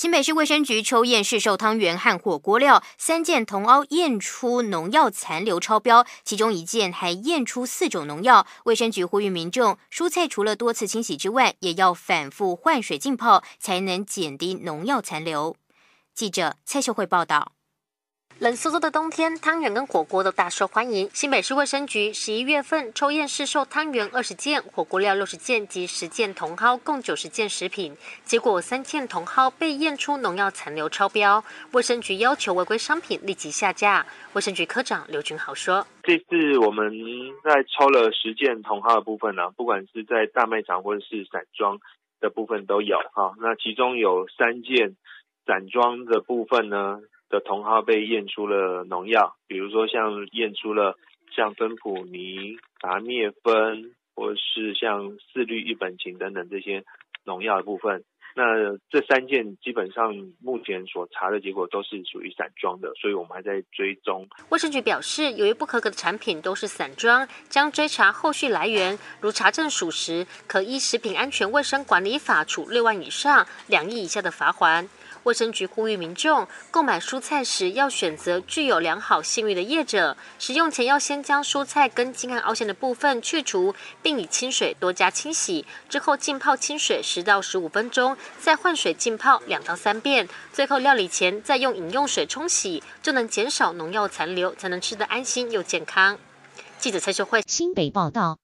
新北市卫生局抽验市售汤圆和火锅料三件同凹验出农药残留超标，其中一件还验出四种农药。卫生局呼吁民众，蔬菜除了多次清洗之外，也要反复换水浸泡，才能减低农药残留。记者蔡秀慧报道。冷飕飕的冬天，汤圆跟火锅都大受欢迎。新北市卫生局十一月份抽验市售汤圆二十件、火锅料六十件及十件茼蒿，共九十件食品，结果三件茼蒿被验出农药残留超标，卫生局要求违规商品立即下架。卫生局科长刘君豪说：“这次我们在抽了十件茼蒿的部分呢，不管是在大卖场或者是散装的部分都有哈。那其中有三件散装的部分呢。”的茼蒿被验出了农药，比如说像验出了像芬普尼、达灭芬，或是像四氯异苯嗪等等这些农药的部分。那这三件基本上目前所查的结果都是属于散装的，所以我们还在追踪。卫生局表示，由于不合格的产品都是散装，将追查后续来源，如查证属实，可依《食品安全卫生管理法》处六万以上两亿以下的罚款。卫生局呼吁民众购买蔬菜时，要选择具有良好信誉的业者。使用前要先将蔬菜根茎和凹陷的部分去除，并以清水多加清洗。之后浸泡清水十到十五分钟，再换水浸泡两到三遍。最后料理前再用饮用水冲洗，就能减少农药残留，才能吃得安心又健康。记者蔡秀慧，新北报道。